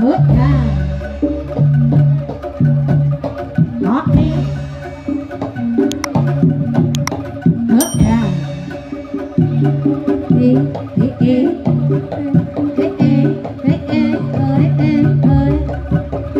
bước ra. Lót đi. Bước ra. Đi, đi, đi. Ê, ê, ê, ê, ê, ê, ê,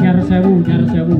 nyar sewu nyar sewu.